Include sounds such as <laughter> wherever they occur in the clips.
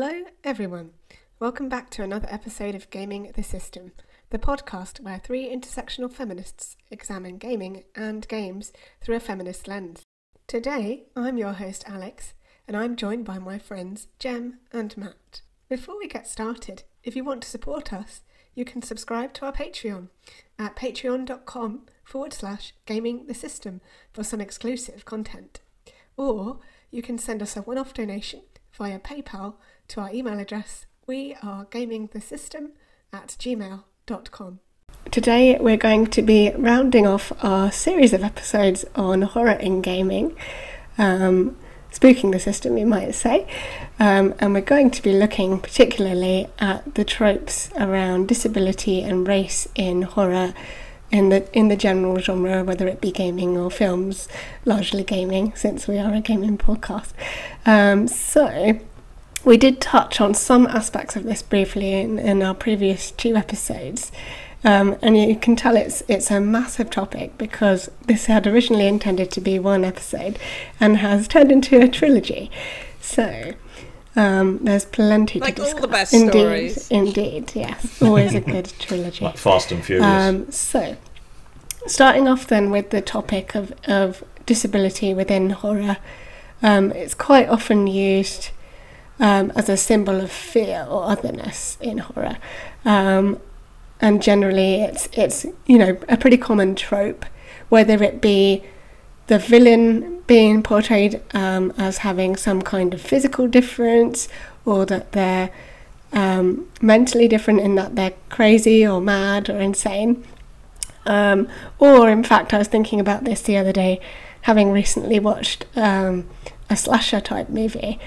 Hello, everyone. Welcome back to another episode of Gaming the System, the podcast where three intersectional feminists examine gaming and games through a feminist lens. Today, I'm your host, Alex, and I'm joined by my friends Jem and Matt. Before we get started, if you want to support us, you can subscribe to our Patreon at patreon.com forward slash gaming the system for some exclusive content. Or you can send us a one off donation via PayPal to our email address we are gamingthesystem the system at gmail.com. Today we're going to be rounding off our series of episodes on horror in gaming. Um, spooking the system, you might say. Um, and we're going to be looking particularly at the tropes around disability and race in horror in the in the general genre, whether it be gaming or films, largely gaming, since we are a gaming podcast. Um, so we did touch on some aspects of this briefly in, in our previous two episodes. Um, and you can tell it's it's a massive topic because this had originally intended to be one episode and has turned into a trilogy. So um, there's plenty like to discuss. all the best indeed, stories. Indeed, yes, always a good <laughs> trilogy. Like Fast and Furious. Um, so, starting off then with the topic of, of disability within horror, um, it's quite often used um, as a symbol of fear or otherness in horror. Um, and generally, it's, it's, you know, a pretty common trope, whether it be the villain being portrayed um, as having some kind of physical difference or that they're um, mentally different in that they're crazy or mad or insane. Um, or, in fact, I was thinking about this the other day, having recently watched um, a slasher type movie.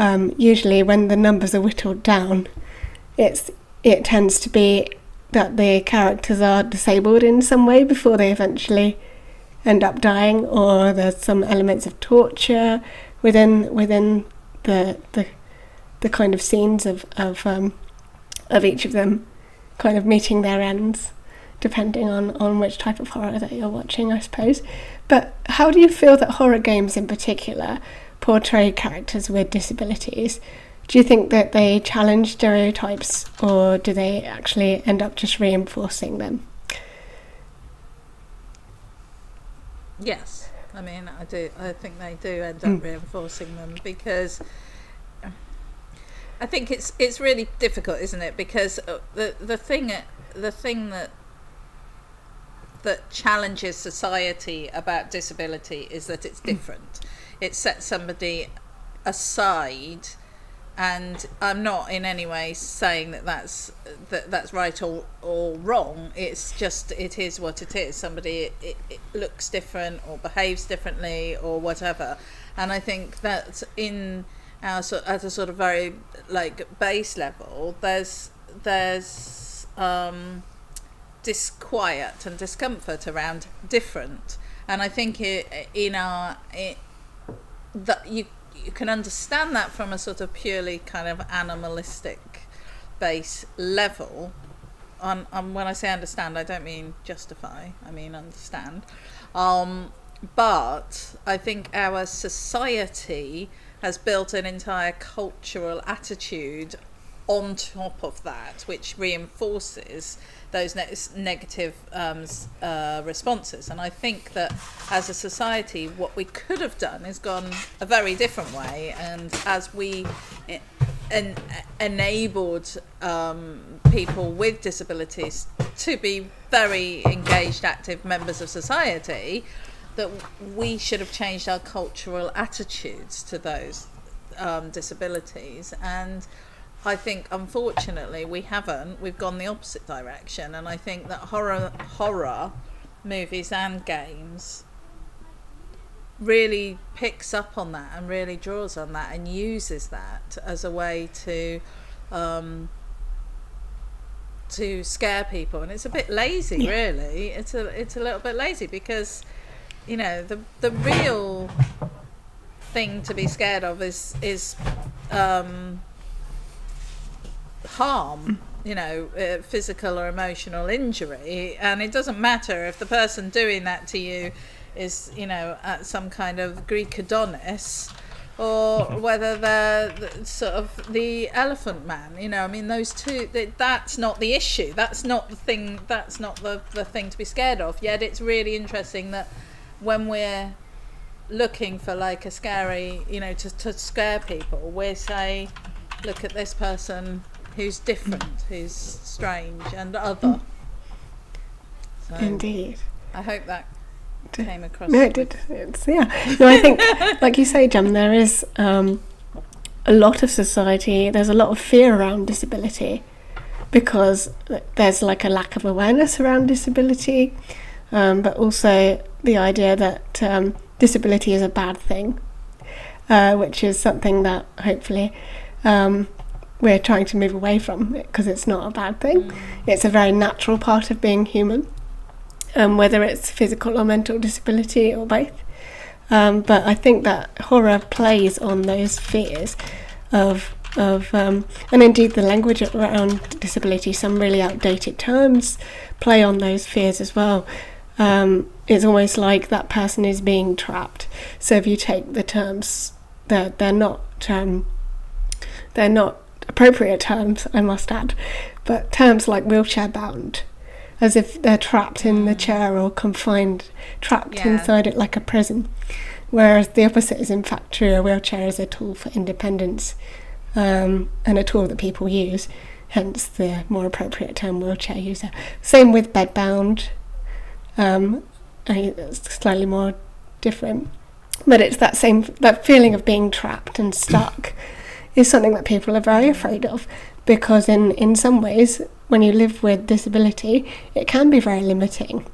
Um, usually, when the numbers are whittled down, it's it tends to be that the characters are disabled in some way before they eventually end up dying, or there's some elements of torture within within the the the kind of scenes of of um, of each of them, kind of meeting their ends, depending on on which type of horror that you're watching, I suppose. But how do you feel that horror games, in particular, portray characters with disabilities? Do you think that they challenge stereotypes, or do they actually end up just reinforcing them? Yes, I mean, I do. I think they do end up Mm. reinforcing them because I think it's it's really difficult, isn't it? Because uh, the the thing the thing that that challenges society about disability is that it's different. It sets somebody aside and I'm not in any way saying that that's that that's right or or wrong. It's just it is what it is. Somebody it, it looks different or behaves differently or whatever, and I think that in our at a sort of very like base level, there's there's um, disquiet and discomfort around different, and I think it, in our it, that you you can understand that from a sort of purely kind of animalistic base level. On, on when I say understand, I don't mean justify. I mean understand. Um, but I think our society has built an entire cultural attitude on top of that, which reinforces those ne- negative um, uh, responses. And I think that as a society, what we could have done is gone a very different way. And as we e- en- enabled um, people with disabilities to be very engaged, active members of society, that we should have changed our cultural attitudes to those um, disabilities. And I think, unfortunately, we haven't. We've gone the opposite direction, and I think that horror, horror movies and games really picks up on that and really draws on that and uses that as a way to um, to scare people. And it's a bit lazy, Yeah. really. It's a it's a little bit lazy because you know the the real thing to be scared of is is um, harm you know uh, physical or emotional injury and it doesn't matter if the person doing that to you is you know at some kind of greek adonis or whether they're the, sort of the elephant man. You know, I mean, those two. th- That's not the issue. That's not the thing. That's not the the thing to be scared of. Yet it's really interesting that when we're looking for like a scary, you know, to to scare people, we say, look at this person who's different, who's strange and other. So Indeed. I hope that came across. No, it did. It's yeah. No, I think, <laughs> like you say, Jem, there is um, a lot of society. There's a lot of fear around disability because there's like a lack of awareness around disability, um, but also the idea that um, disability is a bad thing, uh, which is something that hopefully. Um, we're trying to move away from it because it's not a bad thing. It's a very natural part of being human um, whether it's physical or mental disability or both. Um, but I think that horror plays on those fears of of um, and indeed the language around disability. Some really outdated terms play on those fears as well. Um, it's almost like that person is being trapped. So if you take the terms, they're they're not um, they're not appropriate terms, I must add, but terms like wheelchair bound as if they're trapped in the chair or confined, trapped Yeah. inside it like a prison. Whereas the opposite is in fact true. A wheelchair is a tool for independence um, and a tool that people use, hence the more appropriate term wheelchair user. Same with bedbound. Um, I it's slightly more different. But it's that same that feeling of being trapped and stuck is something that people are very afraid of because in, in some ways when you live with disability it can be very limiting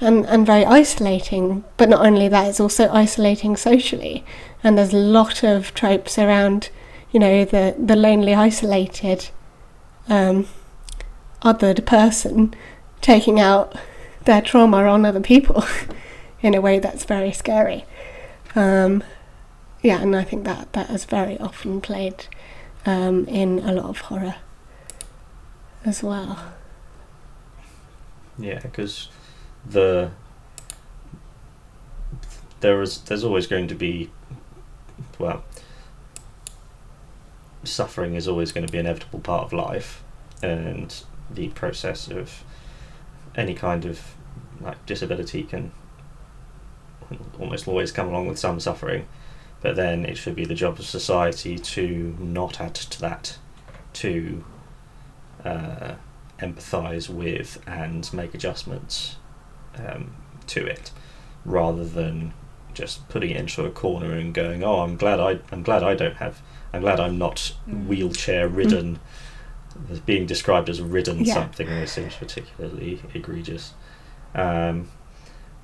and, and very isolating. But not only that it's also isolating socially. And there's a lot of tropes around you know the, the lonely isolated um, othered person taking out their trauma on other people <laughs> in a way that's very scary. Um, yeah and I think that that is very often played um, in a lot of horror as well. Yeah, because the there is there's always going to be well suffering is always going to be an inevitable part of life and the process of any kind of like disability can almost always come along with some suffering but then it should be the job of society to not add to that to uh, empathize with and make adjustments um, to it, rather than just putting it into a corner and going, "Oh, I'm glad I, I'm glad I don't have, I'm glad I'm not Mm. wheelchair ridden." As Being described as ridden Yeah. something always seems particularly egregious, um,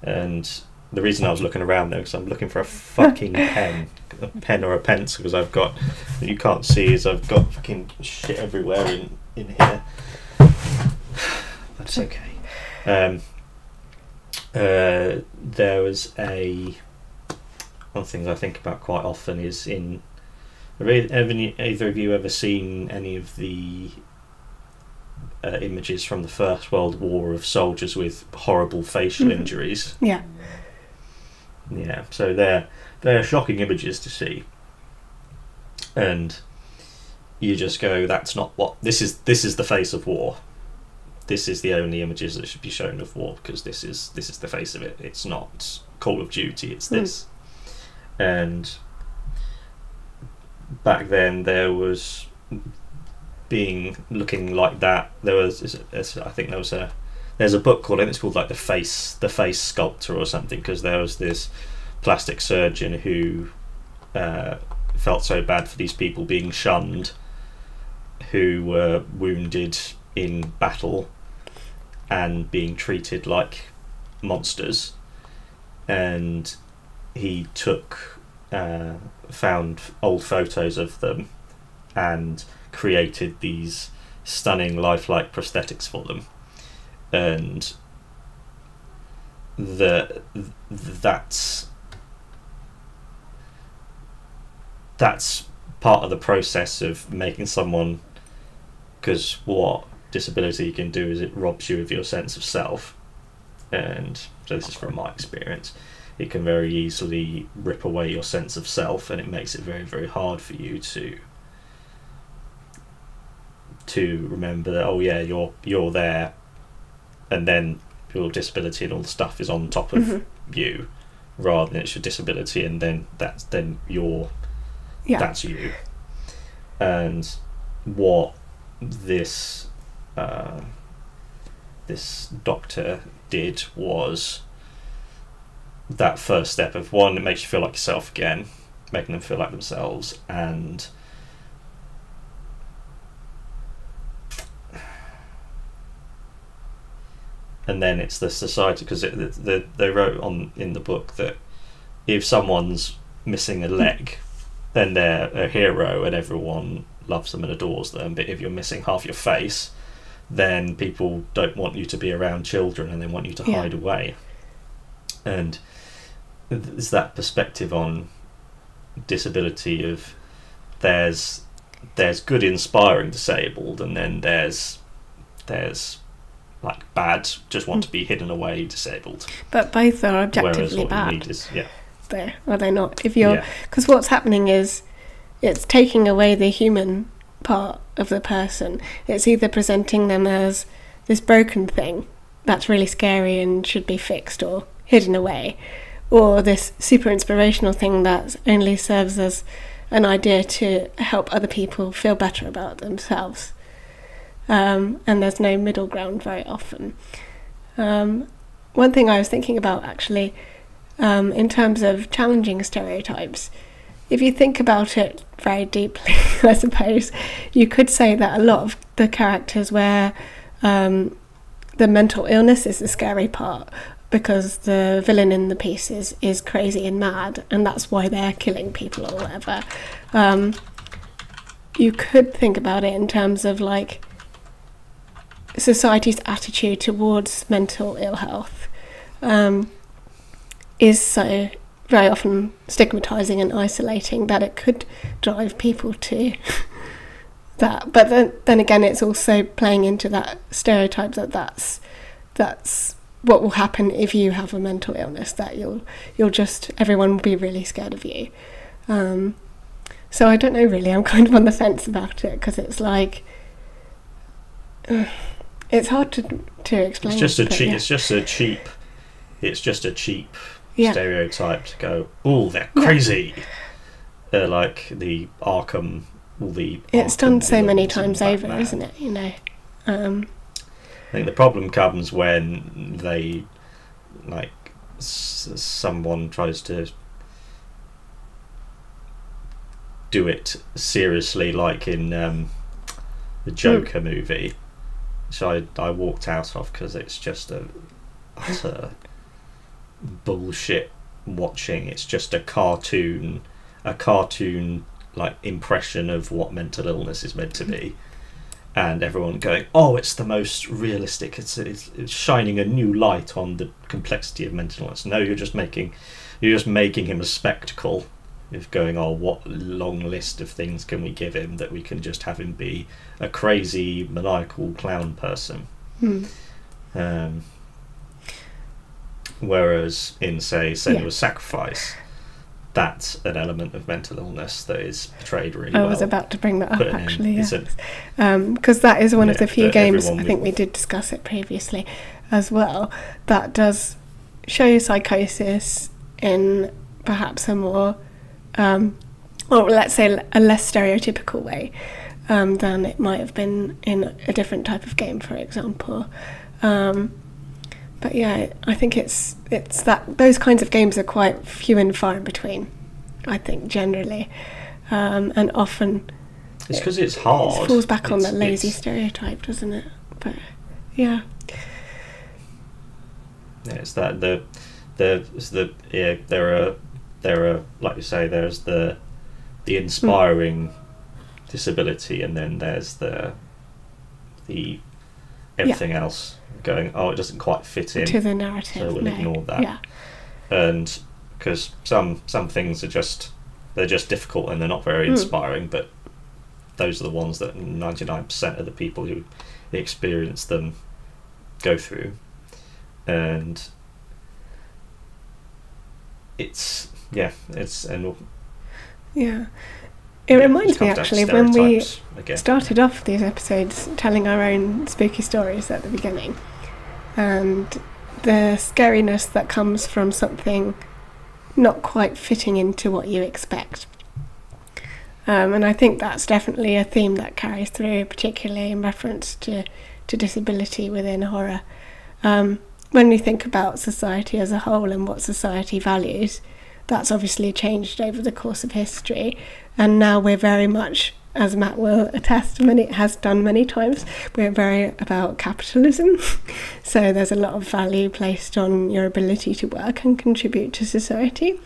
and the reason I was looking around though, because I'm looking for a fucking <laughs> pen, a pen or a pencil, because I've got, what you can't see is I've got fucking shit everywhere in in here. That's okay. Um, uh, there was a one of the things I think about quite often is in. Have either of you ever seen any of the uh, images from the First World War of soldiers with horrible facial Mhm. injuries? Yeah, Yeah, so they're they're shocking images to see, and you just go, "That's not what this is. This is the face of war. This is the only images that should be shown of war because this is this is the face of it. It's not Call of Duty. It's Hmm. this." And back then there was being looking like that. There was, is it- is- I think there was a there's a book called I it's called like the face the face sculptor or something because there was this plastic surgeon who uh, felt so bad for these people being shunned who were wounded in battle and being treated like monsters. And he took uh, found old photos of them and created these stunning lifelike prosthetics for them and the that's that's part of the process of making someone because what disability can do is it robs you of your sense of self. And so this is from my experience. It can very easily rip away your sense of self, and it makes it very very hard for you to to remember that oh yeah you're you're there, and then your disability and all the stuff is on top of Mhm. you, rather than it's your disability and then that's then your Yeah. that's you. And what this uh, this doctor did was that first step of one, it makes you feel like yourself again, making them feel like themselves, and and then it's the society because it, the, they wrote on in the book that if someone's missing a leg, then they're a hero and everyone loves them and adores them. But if you're missing half your face, then people don't want you to be around children and they want you to Yeah. hide away. And there's that perspective on disability of there's there's good inspiring disabled and then there's there's like bad just want to mm. be hidden away disabled But both are whereas objectively what you need is yeah though, are they not? If you're yeah because what's happening is it's taking away the human part of the person. It's either presenting them as this broken thing that's really scary and should be fixed or hidden away, or this super inspirational thing that only serves as an idea to help other people feel better about themselves. Um, and there's no middle ground very often. Um, one thing I was thinking about actually, um, in terms of challenging stereotypes, if you think about it very deeply, <laughs> I suppose, you could say that a lot of the characters where um, the mental illness is the scary part because the villain in the piece is, is crazy and mad, and that's why they're killing people or whatever. Um, you could think about it in terms of like society's attitude towards mental ill health um, is so very often stigmatizing and isolating that it could drive people to <laughs> that. But then, then again, it's also playing into that stereotype that that's that's what will happen if you have a mental illness. That you'll you'll just everyone will be really scared of you. Um, so I don't know really. I'm <laughs> kind of on the fence about it because it's like <sighs> it's hard to to explain. it's just a cheap yeah. it's just a cheap it's just a cheap Yeah. stereotype to go oh they're crazy they're like the Arkham all the It's Arkham done so many times over, Batman. isn't it? You know. Um, I think the problem comes when they, like, s- someone tries to do it seriously, like in um, the Joker movie, which I, I walked out of because it's just a utter bullshit watching. It's just a cartoon, a cartoon like impression of what mental illness is meant to be and everyone going, "Oh, it's the most realistic. It's, it's it's shining a new light on the complexity of mental illness." No, you're just making you're just making him a spectacle. Of going, oh, what long list of things can we give him that we can just have him be a crazy maniacal clown person? hmm. Um, whereas in say Senua's Yeah. Sacrifice, that's an element of mental illness that is portrayed really I well. was about to bring that up actually. It's Yeah. because that is one of the few games I think we did discuss it previously as well that does show psychosis in perhaps a more um, or let's say a less stereotypical way um, than it might have been in a different type of game for example um, but yeah I think it's it's that those kinds of games are quite few and far in between I think generally um, and often It's because it's hard. it falls back on It's- the lazy stereotype, doesn't it? But yeah, Yeah, it's that the the the yeah there are there are like you say there's the the inspiring disability and then there's the the everything else going oh it doesn't quite fit in to the narrative. so we'll no. ignore that. Yeah, and because some some things are just they're just difficult and they're not very Mm. inspiring but those are the ones that 99% of the people who experience them go through and it's yeah, it's and Yeah. It yeah, reminds me comes down to actually when we again. started off these episodes telling our own spooky stories at the beginning, and the scariness that comes from something not quite fitting into what you expect. Um, and I think that's definitely a theme that carries through, particularly in reference to, to disability within horror. Um, when we think about society as a whole and what society values, that's obviously changed over the course of history. And now we're very much, as Matt will attest, many has done many times, we're very about capitalism. <laughs> so there's a lot of value placed on your ability to work and contribute to society.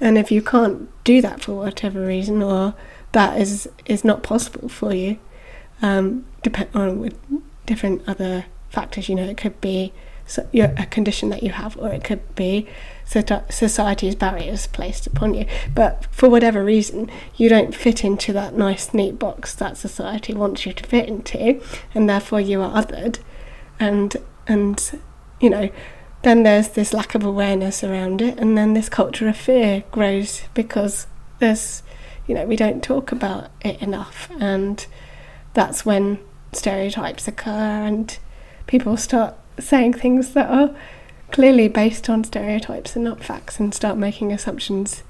And if you can't do that for whatever reason, or that is is not possible for you, um, depend on with different other factors. You know, it could be so, a condition that you have, or it could be soci- society's barriers placed upon you. But for whatever reason, you don't fit into that nice, neat box that society wants you to fit into, and therefore you are othered. And and you know, then there's this lack of awareness around it, and then this culture of fear grows because there's, you know, we don't talk about it enough, and that's when stereotypes occur and people start saying things that are clearly based on stereotypes and not facts and start making assumptions.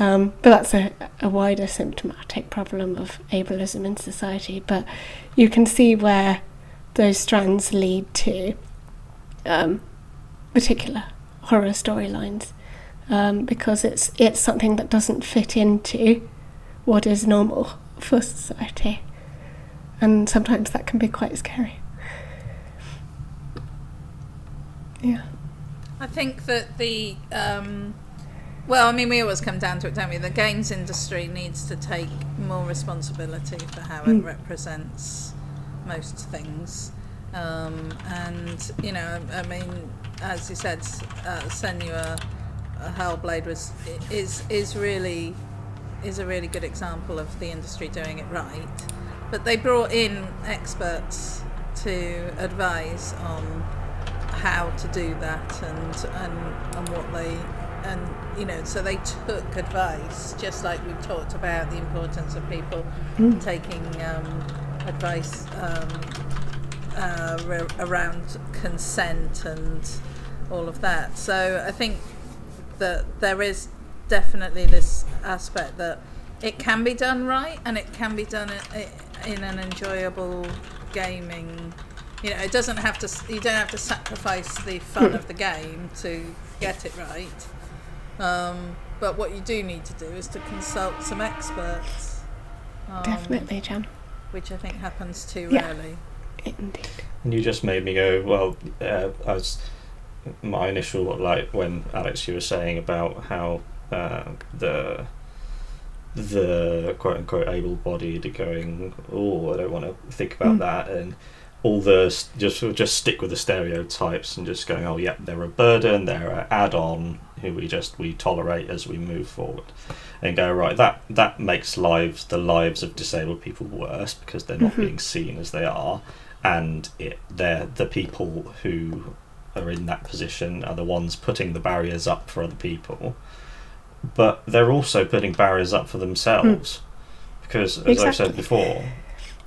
Um, but that's a, a wider symptomatic problem of ableism in society. But you can see where those strands lead to um, particular horror storylines um, because it's it's something that doesn't fit into what is normal for society, and sometimes that can be quite scary. Yeah. I think that the um, well, I mean, we always come down to it, don't we? The games industry needs to take more responsibility for how it Mm. represents most things, um, and you know, I mean, as you said, uh, Senua uh, Hellblade was is is really is a really good example of the industry doing it right. But they brought in experts to advise on how to do that and and and what they and you know so they took advice just like we've talked about the importance of people Mm. taking um, advice um, uh, ra- around consent and all of that so I think that there is definitely this aspect that it can be done right and it can be done in an enjoyable gaming you know it doesn't have to you don't have to sacrifice the fun of the game to get it right um, but what you do need to do is to consult some experts um, Definitely, Jan. which i think happens too Yeah. rarely Indeed. And you just made me go, well, uh, I was, my initial, like, when Alex, you were saying about how uh, the the quote unquote able bodied are going, oh, I don't want to think about Mm. that, and all the just just stick with the stereotypes and just going, oh, yeah, they're a burden, they're an add on who we just we tolerate as we move forward, and go right. That that makes lives the lives of disabled people worse because they're not Mhm. being seen as they are. And it they're the people who are in that position are the ones putting the barriers up for other people. But they're also putting barriers up for themselves. Because as i've said before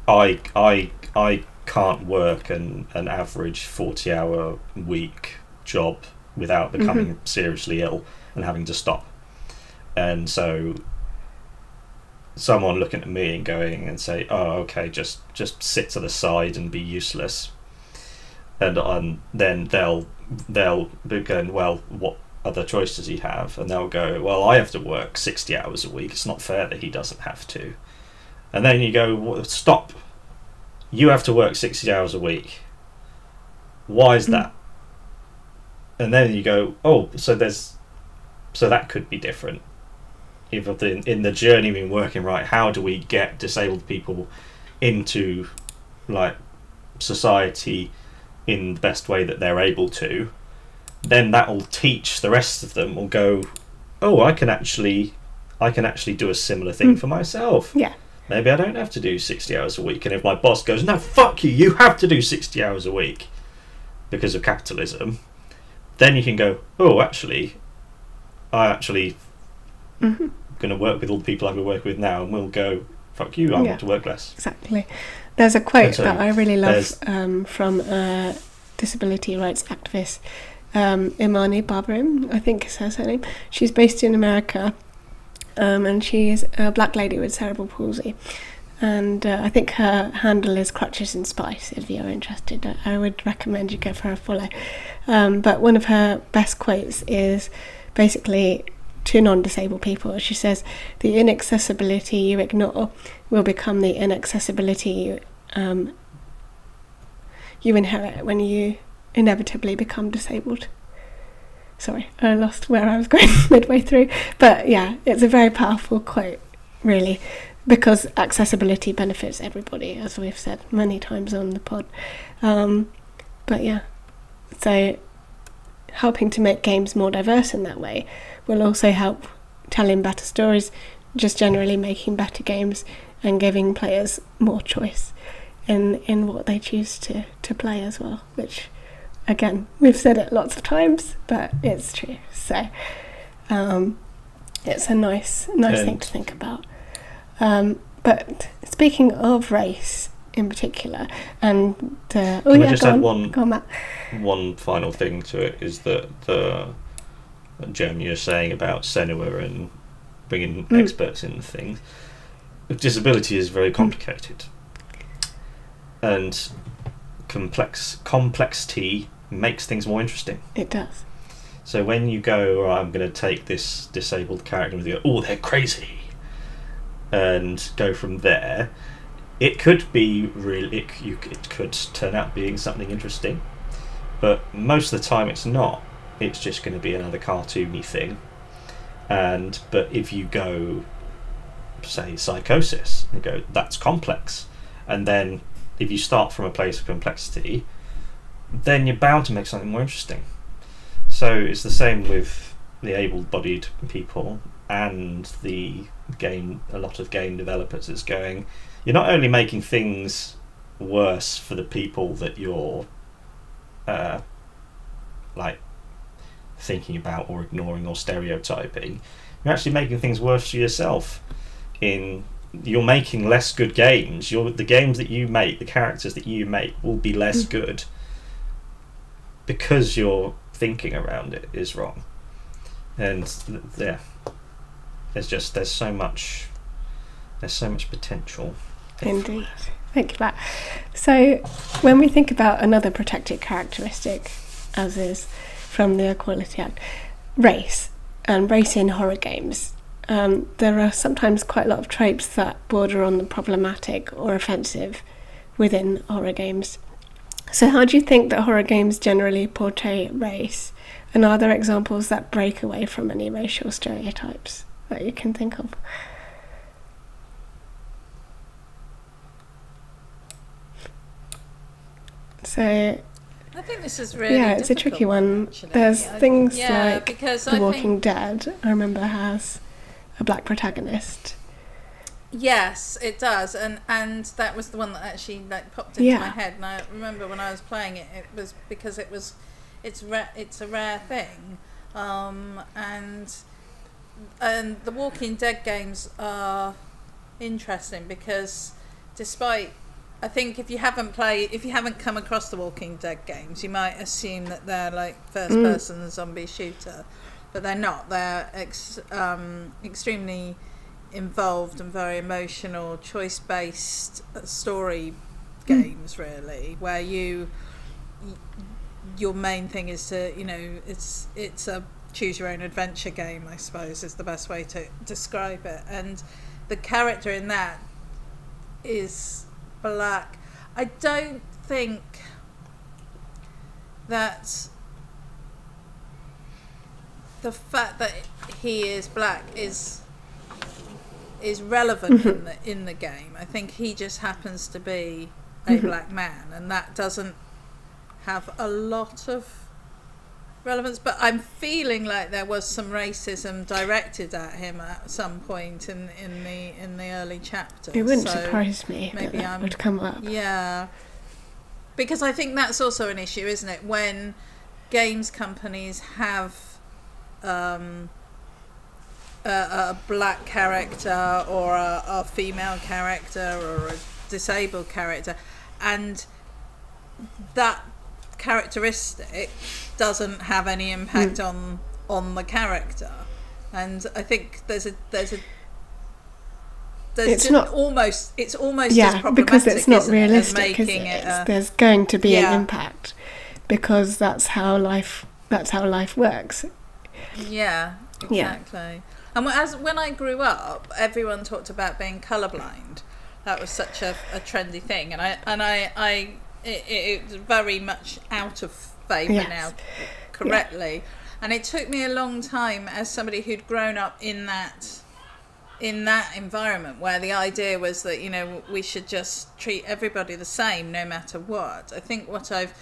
i i i can't work an, an average 40 hour week job without becoming seriously ill and having to stop and so someone looking at me and going and say, "Oh, okay, just just sit to the side and be useless," and um, then they'll they'll be going, "Well, what other choice does he have?" And they'll go, "Well, I have to work sixty hours a week. It's not fair that he doesn't have to." And then you go, well, "Stop! You have to work sixty hours a week. Why is Hmm. that?" And then you go, "Oh, so there's so that could be different." if the, in the journey we've been working right how do we get disabled people into like society in the best way that they're able to then that will teach the rest of them will go oh i can actually i can actually do a similar thing Mm. for myself Yeah. Maybe i don't have to do 60 hours a week and if my boss goes no fuck you you have to do 60 hours a week because of capitalism then you can go oh actually I actually Mhm. going to work with all the people I've been working with now, and we'll go. Fuck you! I Yeah. want to work less. Exactly. There's a quote so that I really love um, from a disability rights activist, um, Imani Barbarin, I think is her surname. She's based in America, um, and she is a black lady with cerebral palsy. And uh, I think her handle is Crutches and Spice. If you're interested, I, would recommend you go for a follow. Um, but one of her best quotes is basically to non-disabled people. She says, "The inaccessibility you ignore will become the inaccessibility you um, you inherit when you inevitably become disabled." Sorry, I lost where I was going <laughs> midway through, but yeah, it's a very powerful quote, really, because accessibility benefits everybody, as we've said many times on the pod. Um, but yeah, so helping to make games more diverse in that way will also help telling better stories, just generally making better games and giving players more choice in in what they choose to, to play as well, which again we've said it lots of times, but it's true. So um, it's a nice nice thing to think about. Um, but speaking of race in particular, and uh, oh Can I yeah, just go add on, one- go on, Matt. One final thing to it is that the that you're saying about Senua and bringing Mm. experts in things. Disability is very complicated, and complex complexity makes things more interesting. It does. So when you go, "Right, I'm going to take this disabled character with you oh, they're crazy, and go from there, it could be really, it, you, it could turn out being something interesting, but most of the time it's not. It's just going to be another cartoony thing. And but if you go, say, psychosis, and go, that's complex, and then if you start from a place of complexity, then you're bound to make something more interesting. So it's the same with the able-bodied people and the game. A lot of game developers is going. You're not only making things worse for the people that you're, uh, like, thinking about or ignoring or stereotyping. You're actually making things worse for yourself. In you're making less good games. You're the games that you make, the characters that you make, will be less Mm. good because your thinking around it is wrong. And th- yeah, there's just there's so much there's so much potential. Indeed. Thank you, Matt. So, when we think about another protected characteristic, as is from the Equality Act, race, and race in horror games, um, there are sometimes quite a lot of tropes that border on the problematic or offensive within horror games. So, how do you think that horror games generally portray race? And are there examples that break away from any racial stereotypes that you can think of? So, I think this is really yeah, it's a tricky one. actually. There's I- things yeah, like because The I Walking Dead, I remember, has a black protagonist. Yes, it does, and and that was the one that actually like popped into Yeah. my head. And I remember when I was playing it, it was because it was, it's rare, it's a rare thing, um, and and the Walking Dead games are interesting because despite I think if you haven't played, if you haven't come across the Walking Dead games, you might assume that they're like first Mm. person zombie shooter, but they're not. They're ex- um, extremely involved and very emotional, choice based uh, story games, really, where you your main thing is to you know it's it's a choose your own adventure game i suppose is the best way to describe it. And the character in that is black. I don't think that the fact that he is black is is relevant in the in the game i think he just happens to be a Mhm. black man and that doesn't have a lot of relevance but i'm feeling like there was some racism directed at him at some point in in the in the early chapters It wouldn't So, surprise me maybe that I'm- would come up. yeah because i think that's also an issue isn't it when games companies have um a, a black character or a, a female character or a disabled character, and that characteristic doesn't have any impact Hmm. on on the character. And I think there's a there's a there's It's not- almost it's almost yeah, problematic because it's not isn't it, as realistic. Is it? it a- there's going to be Yeah. an impact because that's how life. That's how life works. Yeah, Yeah. And as when I grew up, everyone talked about being colorblind. That was such a, a trendy thing, and I and I, I it, it, it's very much out of favour Yes. now, correctly. And it took me a long time as somebody who'd grown up in that in that environment where the idea was that you know we should just treat everybody the same no matter what. I think what I've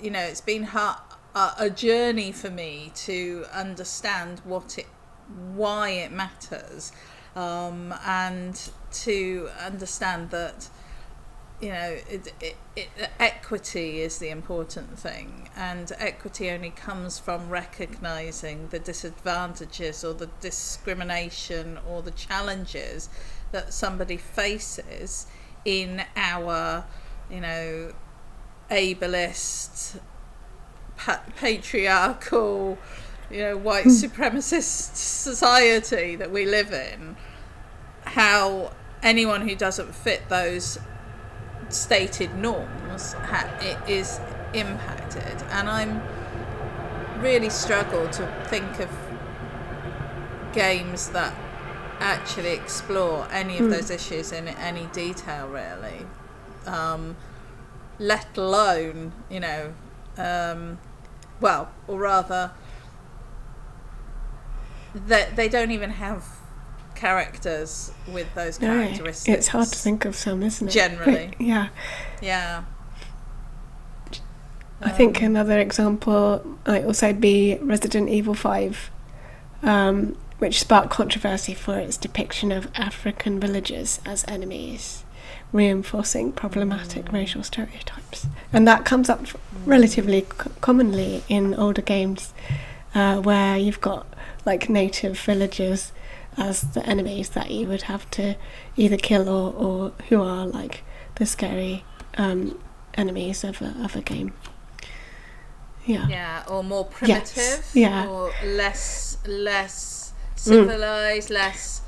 you know it's been hard, a journey for me to understand what it why it matters um, and to understand that you know it, it, it, equity is the important thing and equity only comes from recognizing the disadvantages or the discrimination or the challenges that somebody faces in our you know ableist pa- patriarchal you know white supremacist society that we live in how anyone who doesn't fit those stated norms ha- it is impacted. And i'm really struggle to think of games that actually explore any of those issues in any detail really. Um, let alone you know um, well or rather that they don't even have characters with those No, characteristics it's hard to think of some, isn't it? Generally. But, yeah. yeah I think Um, another example might also be Resident Evil 5, um, which sparked controversy for its depiction of African villagers as enemies, reinforcing problematic racial stereotypes. And that comes up relatively c- commonly in older games uh, where you've got like native villagers as the enemies that you would have to either kill or, or who are like the scary um, enemies of a, of a game. Yeah. yeah or more Yes, primitive yeah. or less less civilized less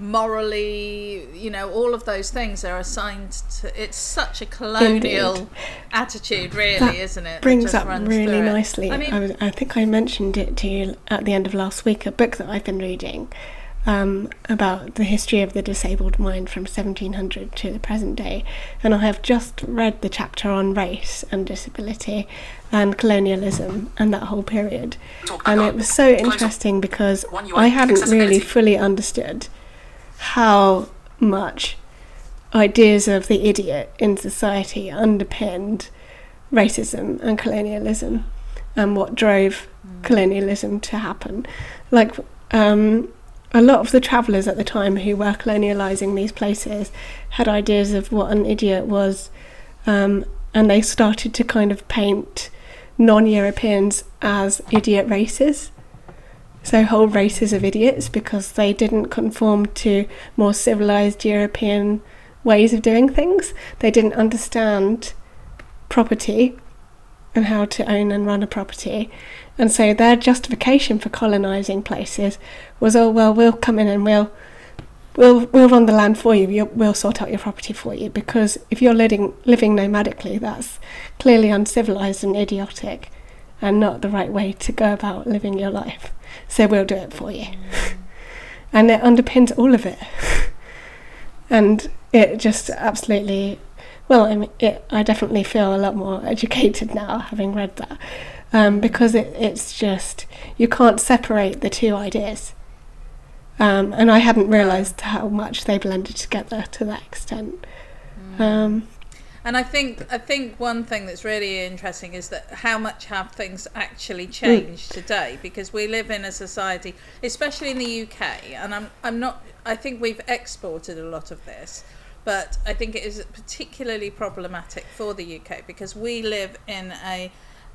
morally you know all of those things are assigned to it's such a colonial Indeed. attitude really That isn't it that brings just up runs really nicely. i I, was, I think I mentioned it to you at the end of last week. A book that I've been reading um, about the history of the disabled mind from 1700 to the present day, and I have just read the chapter on race and disability and colonialism and that whole period. And it was so interesting because I hadn't really fully understood how much ideas of the idiot in society underpinned racism and colonialism and what drove colonialism to happen. Like, um, a lot of the travellers at the time who were colonialising these places had ideas of what an idiot was, um, and they started to kind of paint non Europeans as idiot races. So, whole races of idiots because they didn't conform to more civilized European ways of doing things. They didn't understand property and how to own and run a property. And so, their justification for colonizing places was, oh, well, we'll come in and we'll. We'll, we'll run the land for you. You'll, we'll sort out your property for you because if you're living living nomadically, that's clearly uncivilized and idiotic, and not the right way to go about living your life. So we'll do it for you. <laughs> And it underpins all of it. <laughs> and it just absolutely, well, I mean, it, I definitely feel a lot more educated now having read that. Um, because it, it's just, you can't separate the two ideas. Um, and I hadn't realised how much they blended together to that extent. Um, And I think I think one thing that's really interesting is that how much have things actually mm. changed today? Because we live in a society, especially in the UK, and I'm I'm not. I think we've exported a lot of this, but I think it is particularly problematic for the UK because we live in a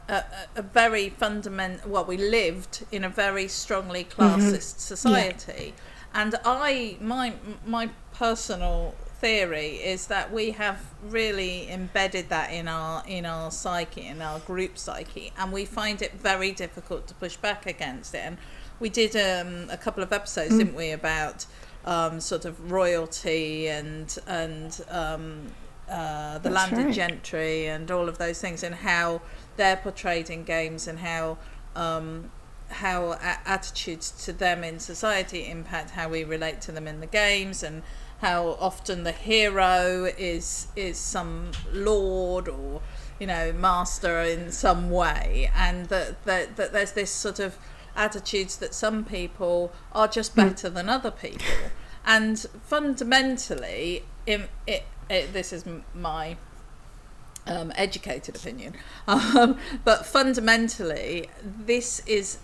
a, a very fundamental. Well, we lived in a very strongly mm-hmm. classist society, and I my my personal theory is that we have really embedded that in our in our psyche in our group psyche and we find it very difficult to push back against it and we did um, a couple of episodes Mm. didn't we about um, sort of royalty and and um, uh, the That's landed right. gentry and all of those things and how they're portrayed in games and how um, how a- attitudes to them in society impact how we relate to them in the games and how often the hero is is some lord or you know master in some way. And that that, that there's this sort of attitudes that some people are just better than other people. And fundamentally in it, it this is my um, educated opinion. <laughs> Um, but fundamentally this is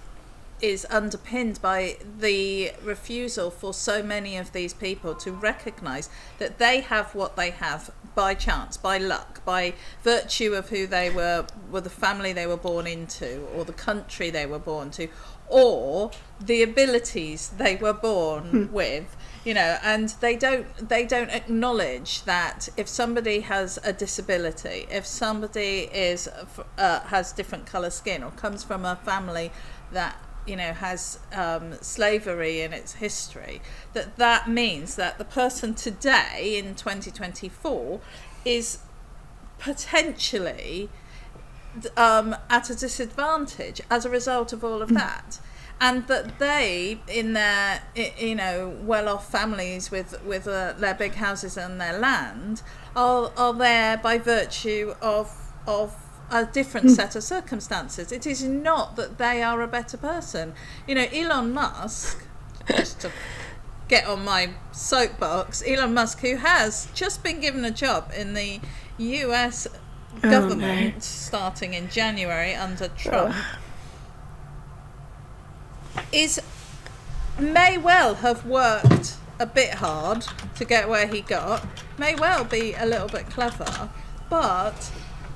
is underpinned by the refusal for so many of these people to recognize that they have what they have by chance, by luck, by virtue of who they were, were the family they were born into, or the country they were born to, or the abilities they were born with. You know, and they don't they don't acknowledge that if somebody has a disability, if somebody is uh, has different color skin or comes from a family that you know has um, slavery in its history that that means that the person today in 2024 is potentially um, at a disadvantage as a result of all of that. And that they in their you know well-off families with with uh, their big houses and their land are are there by virtue of of a different hmm. set of circumstances. It is not that they are a better person. You know Elon Musk just to get on my soapbox Elon Musk who has just been given a job in the US Oh, government no. starting in January under Trump is may well have worked a bit hard to get where he got, may well be a little bit clever, but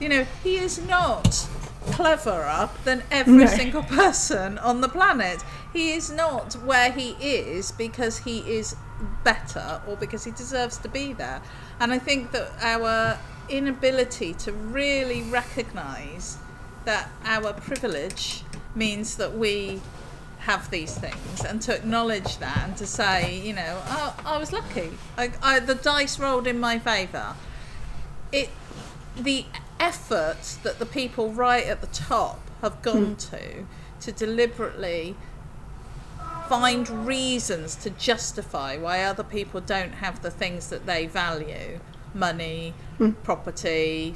you know, he is not cleverer than every No. single <laughs> person on the planet. He is not where he is because he is better or because he deserves to be there. And I think that our inability to really recognize that our privilege means that we have these things and to acknowledge that and to say, you know, oh, I was lucky. I, I, the dice rolled in my favour. It, the effort that the people right at the top have gone to to deliberately find reasons to justify why other people don't have the things that they value money, property,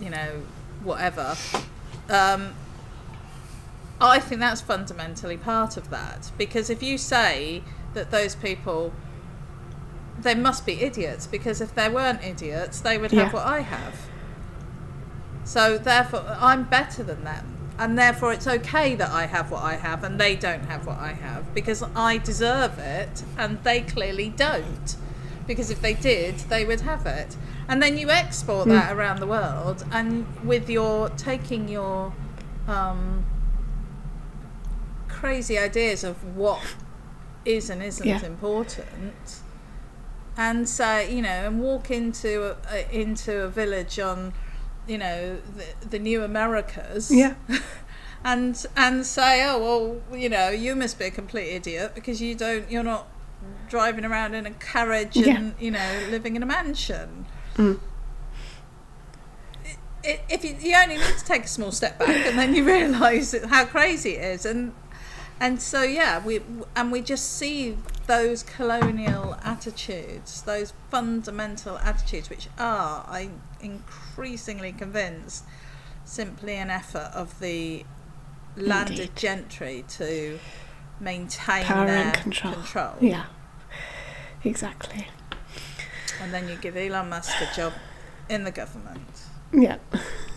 you know, whatever. Um, I think that's fundamentally part of that because if you say that those people they must be idiots because if they weren't idiots they would have Yeah. what I have. So therefore I'm better than them and therefore it's okay that I have what I have and they don't have what I have because I deserve it and they clearly don't. Because if they did, they would have it. And then you export that around the world and with your taking your um, crazy ideas of what is and isn't Yeah. important and say you know and walk into a, a, into a village on you know the, the new americas Yeah. <laughs> and and say oh well you know you must be a complete idiot because you don't you're not driving around in a carriage Yeah. and you know living in a mansion Mm. if you, you only need to take a small step back and then you <laughs> realise how crazy it is and and so yeah we and we just see those colonial attitudes those fundamental attitudes which are i'm increasingly convinced simply an effort of the landed Indeed. gentry to maintain Power their control. control. Yeah. Exactly. and then you give elon musk a job in the government Yeah.